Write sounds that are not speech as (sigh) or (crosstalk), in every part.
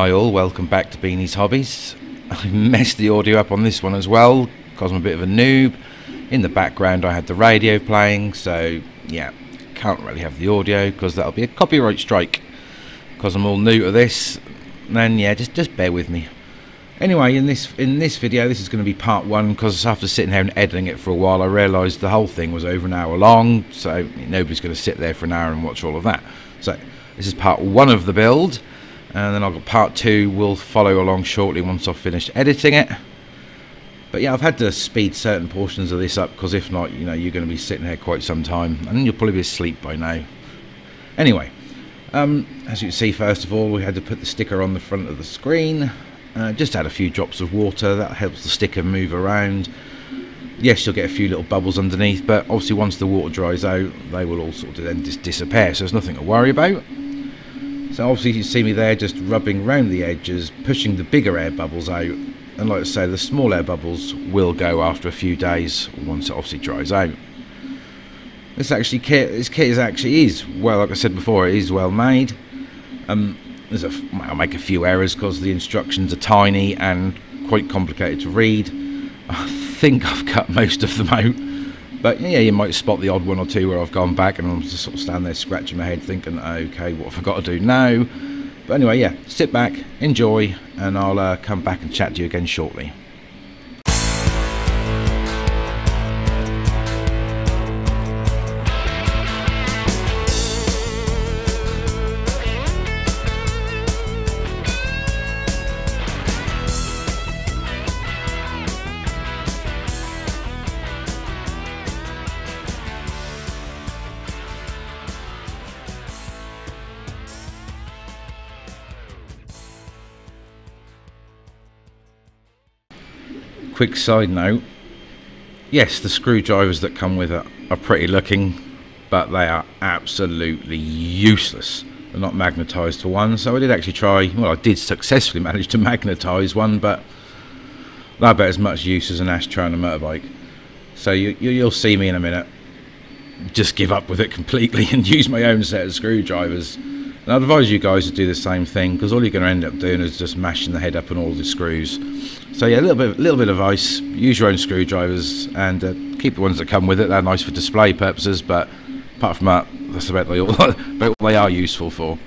Hi all, welcome back to Beanie's Hobbies. (laughs) I messed the audio up on this one as well because I'm a bit of a noob. In the background I had the radio playing, so yeah, can't really have the audio because that'll be a copyright strike. Because I'm all new to this, then yeah, just just bear with me. Anyway, in this in this video, this is going to be part one because after sitting here and editing it for a while, I realised the whole thing was over an hour long, so nobody's going to sit there for an hour and watch all of that. So this is part one of the build, and then I've got part two will follow along shortly once I've finished editing it. But yeah, I've had to speed certain portions of this up because if not, you know, you're going to be sitting here quite some time, and you'll probably be asleep by now. Anyway, um, as you can see, first of all, we had to put the sticker on the front of the screen. Uh, just add a few drops of water, that helps the sticker move around. Yes, you'll get a few little bubbles underneath, but obviously once the water dries out, they will all sort of then just disappear, so there's nothing to worry about. So obviously you see me there just rubbing around the edges, pushing the bigger air bubbles out, and like I say, the small air bubbles will go after a few days once it obviously dries out. This actually kit, this kit is actually is well, like I said before, it is well made. Um, there's a, I'll make a few errors because the instructions are tiny and quite complicated to read. I think I've cut most of them out, but yeah, you might spot the odd one or two where I've gone back and I'm just sort of standing there scratching my head, thinking, okay, what have I got to do now? But anyway, yeah, sit back, enjoy, and I'll uh, come back and chat to you again shortly. Quick side note. Yes the screwdrivers that come with it are pretty looking but they are absolutely useless. They're not magnetized for one. So I did actually try well I did successfully (laughs) manage to magnetize one but not about as much use as an ashtray on a motorbike. So you, you, you'll see me in a minute. Just give up with it (laughs) completely and use my own set of screwdrivers and I'd advise you guys to do the same thing because all you're going to end up doing is just mashing the head up on all the screws so yeah, a little bit, little bit of ice. Use your own screwdrivers and uh, keep the ones that come with it. They're nice for display purposes, but apart from that, that's about, all, (laughs) about what they are useful for.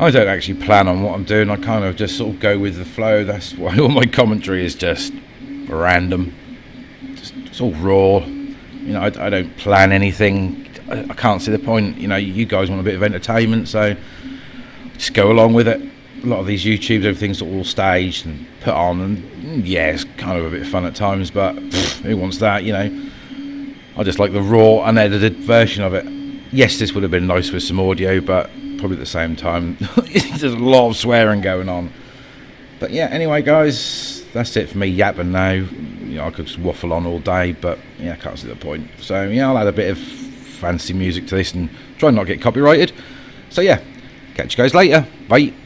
I don't actually plan on what I'm doing. I kind of just sort of go with the flow. That's why (laughs) all my commentary is just random. Just, it's all raw. You know, I, I don't plan anything. I, I, can't see the point. You know, you guys want a bit of entertainment, so just go along with it. A lot of these YouTubes, everything's all staged and put on, and yeah, it's kind of a bit fun at times. But pff, who wants that? You know, I just like the raw, unedited version of it. Yes, this would have been nice with some audio, but probably at the same time, (laughs) there's a lot of swearing going on. But yeah, anyway, guys, that's it for me yapping now. You know, I could waffle on all day, but yeah, I can't see the point. So yeah, I'll add a bit of fancy music to this and try and not get copyrighted. So yeah, catch you guys later. Bye.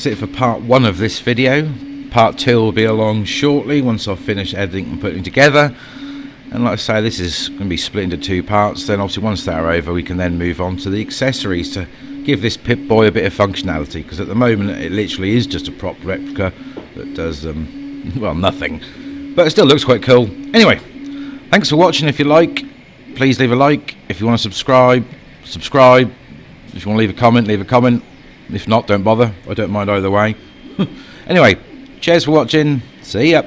That's it for part one of this video. Part two will be along shortly once I've finished editing and putting together. And like I say this is going to be split into two parts. Then obviously once that are over we can then move on to the accessories to give this Pip-Boy a bit of functionality. Because at the moment it literally is just a prop replica that does um, (laughs) well nothing. But it still looks quite cool. Anyway thanks for watching. If you like please leave a like. If you want to subscribe subscribe. If you want to leave a comment leave a comment if not don't bother. I don't mind either way. (laughs) Anyway cheers for watching. See ya